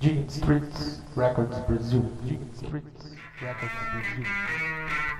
Gene Streets Records Brazil. Gene Streets Records Brazil.